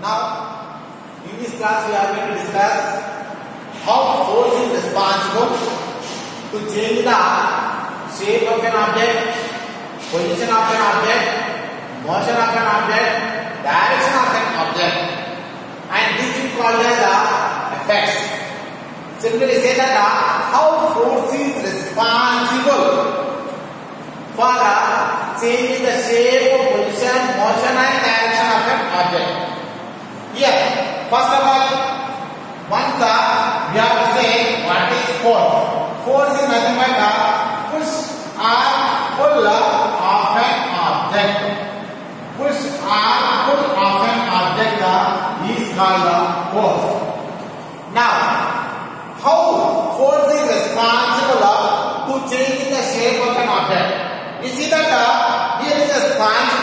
Now, in this class we are going to discuss how force is responsible to change the shape of an object, position of an object, motion of an object, direction of an object. And this is called as the effects. Simply say that uh, how force is responsible for uh, changing the shape, position, motion and direction of an object. Here, first of all, once uh, we have to say what is force. Force is nothing but the push or pull of an object. Push or pull of an object uh, is called the force. Now, how force is responsible uh, to changing the shape of an object? You see that uh, here is a sponge.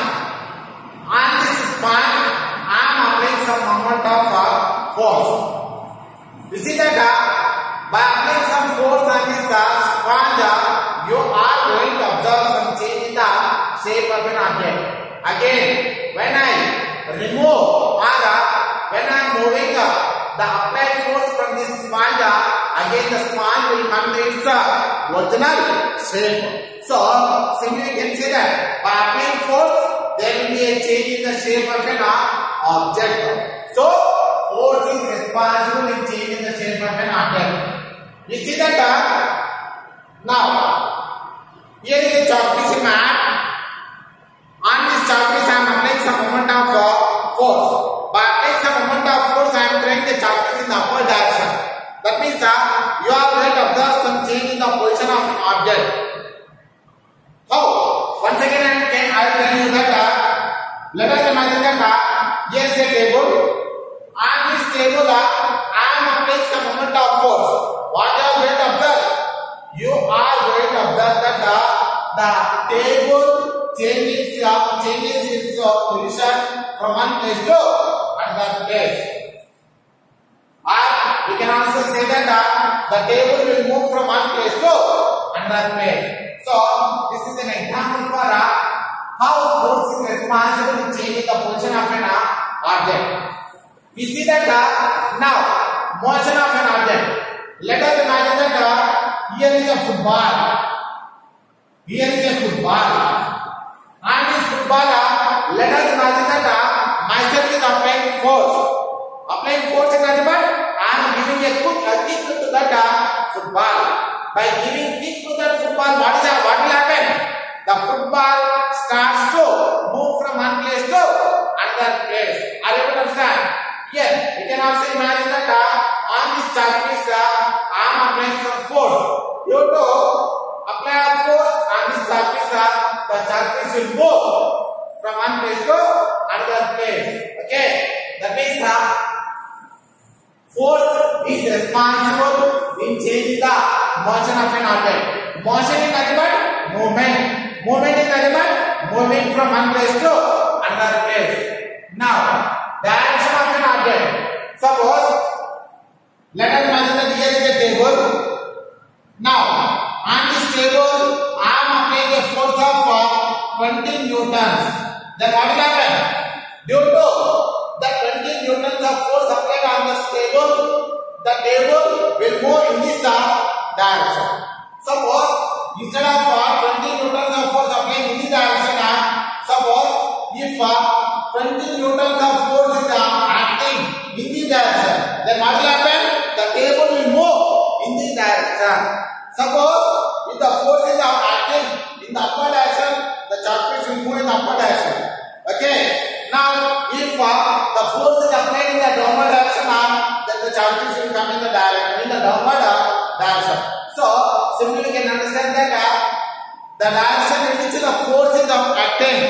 On this sponge, I am applying some amount of uh. You see that uh, by applying some force on uh, sponge, uh, you are going to observe some change in the shape of an object. Again, when I remove or uh, when I am moving uh, the applied force from this sponge, uh, again the sponge will come to its uh, original shape. So, simply you can say that by applying force, there will be a change in the shape of an uh, object. So, force is responsible in changing the shape of an object. You see that? Uh, now, here is a chalk piece map. On this chalk piece, I am applying some amount of uh, force. By applying some amount of force, I am drawing the chalk piece in the upward direction. That means uh, you are going to observe some change in the position of an object. How? Once again, I will tell you that uh, let us imagine that uh, here is a table. On this table, uh, I am applying some amount of force. What you are going to observe? You are going to observe that uh, the table changes uh, changes its uh, position from one place to another place. Or we can also say that uh, the table will move from one place to another place. So this is an example for uh, how force is responsible in changing the position of an uh, object. We see that uh, now motion of an object. Let us imagine that uh, here is a football. Here is a football. And this football, uh, let us imagine that uh, myself is applying force. Applying force in other but I am giving a kick, a kick to that uh, football. By giving kick to that football, what is that? What will happen? The football starts to move from one place to another place. Are you able to understand? Here, can also imagine that uh, this chalk piece, uh, am applying some force. You have to apply a force this chalk piece, uh, the piece will move from one place to another place. Okay, that means uh, force is responsible in changing the motion of an object. Motion is nothing but movement. Movement is nothing but moving from one place to another place. Now, direction of an object. Suppose, let us imagine that here is a table. Now, on this table, I am applying a force of uh, 20 newtons. Then what will happen? Due to the 20 newtons of force applied on this table, the table will move in this uh, direction. Suppose instead of uh, 20 newtons of force applying in this direction, uh, suppose if uh, 20 newtons of force is direction, then what will happen? The table will move in this direction. Suppose if the forces uh, acting in the upward direction, the piece will move in the upward direction. Okay. Now, if uh, the force is applied in the downward direction, uh, then the piece will come in the direction in the downward uh, direction. So, simply you can understand that uh, the direction in which the force is acting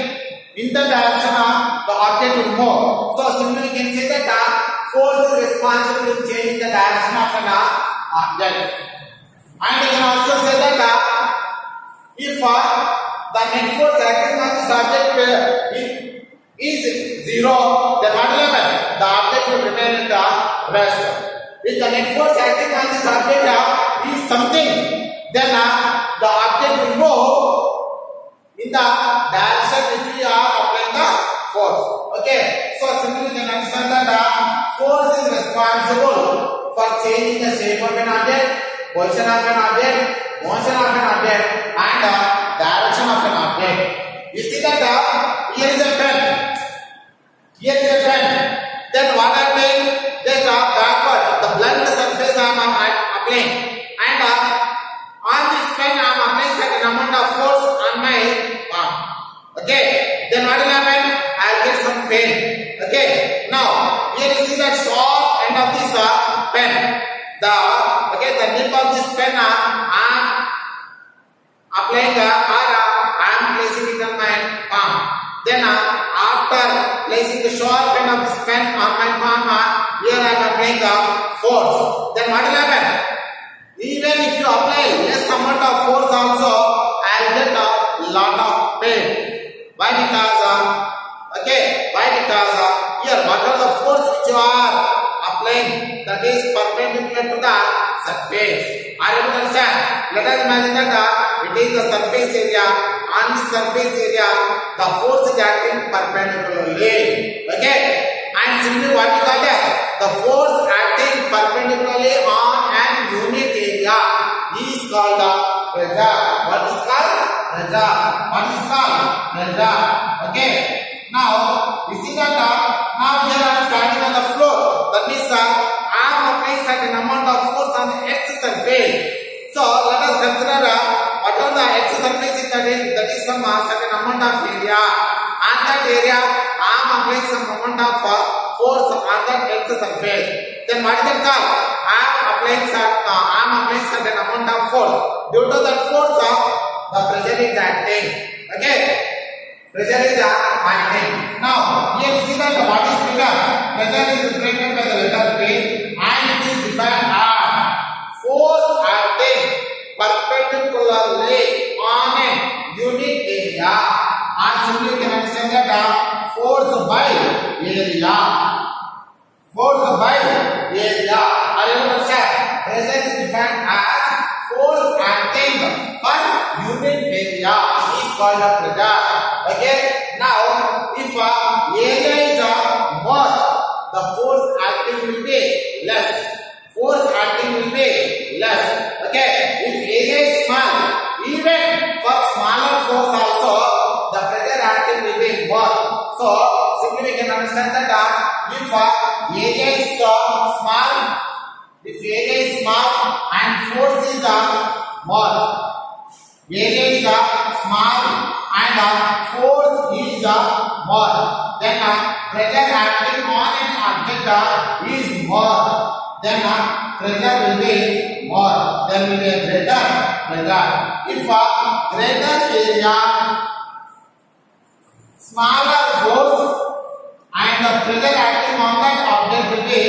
in the direction of the object will move. So, simply you can say that uh, force is responsible in changing the direction of an object. And you can also say that uh, if uh, the net force acting on this object uh, is zero, then what will happen? The object will remain in the rest. If the net force acting on this object uh, is something, then uh, the object will move in the force is responsible for changing the shape of an object, position of an object, motion of an object, and the direction of an object. You see that the, here is a pen. Here is a pen. Then what I placing the sharp end of this pen on my palm, uh, here I'm applying the force. Then what will happen? Even if you apply less amount of force also, I'll get a lot of pain. Why? Because uh, okay, why? Because uh, here whatever the force which you are applying that is perpendicular to the surface. Are you understand? Let us imagine that uh, it is the surface area. On the surface area, the force is acting perpendicularly. Okay, and simply what we call that the force acting perpendicularly on an unit area is called the pressure. What is called? Pressure. What is called? Pressure. Okay. Now, you see that uh, now here I am standing on the floor. That means uh, I am applying certain amount of force on the x surface. So, let us consider uh, what are the x surface in that area, that is some uh, certain amount of area. On that area, I am applying some amount of uh, force on that x surface. Then what is it called? I am applying some, uh, I am applying certain amount of force. Due to that force, uh, the pressure is acting. Okay. Pressure is acting. Force by area. Are you able to understand? Pressure is defined as force acting per unit area is called a pressure. Okay. Now, if uh, area is uh, more, the force acting will be less. Force acting will be less. Okay. If area is small, even understand that uh, if uh, area is uh, small, if area is small and force is uh, more, area is uh, small and uh, force is uh, more, then uh, pressure acting on an object uh, is more, then uh, pressure will be more, there will be a greater pressure. If uh, greater area, smaller force and the pressure acting on that object will be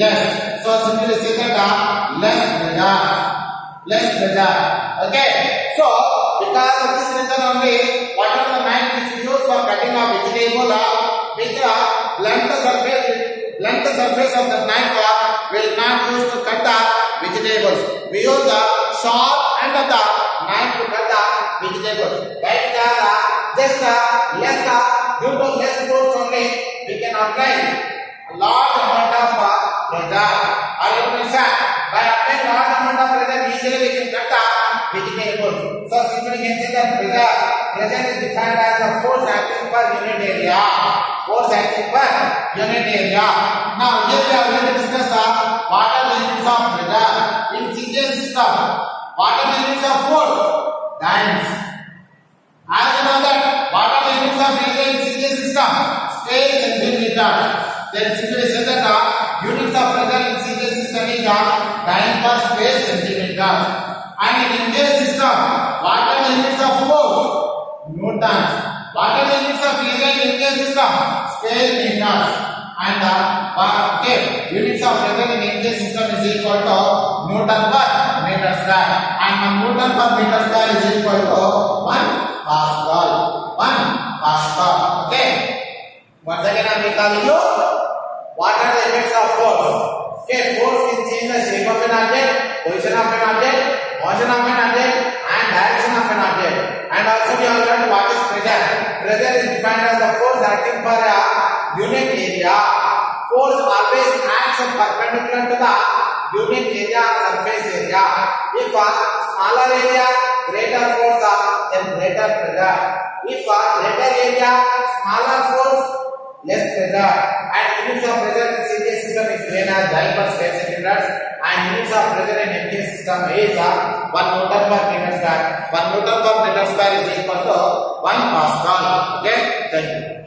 less. So simply say that uh, less pressure, less pressure. Okay. So because of this reason only, what are the knife which we use for cutting of vegetable uh, with the blunt surface, blunt surface of the knife uh, will not use to cut the vegetables. We use the sharp end of the knife to cut the vegetables. Right? Uh, just uh, less uh, due to less force only we can apply a large amount of uh, pressure. Are you understand? By applying large amount of pressure, easily we can cut the vegetables. So simply can say that pressure, pressure is defined as the force acting per unit area. Force acting per unit area. Now here we are going to discuss uh, the units of pressure in CJ system. The units of force? Dynes. As you know that of area in system? Space centimeter. Then simply say that uh, units of pressure in CJ system is uh, dyne per space centimeter. And in Indian system, what are the units of force? Newtons. What are the units of area in Indian system? Square meters. And uh, okay, units of pressure in Indian system is equal to Newton per meter square. And one Newton per meter square is equal to one Pascal. Pascal. Okay. Once again, I am recalling you. What are the effects of force? Okay, force can change the shape of an object, position of an object, motion of an object, and direction of an object. And also we have learned what is pressure. Pressure is defined as the force acting per a unit area. Force always perpendicular to the unit area or surface area. If a smaller area, greater force or then greater pressure. If a greater area, smaller force, less pressure. And units of pressure in CPS system is as Joule per square centimeters. And units of pressure in MPS system is uh, 1 Newton per meter square. 1 Newton per meter square is equal to 1 Pascal. Okay, thank you.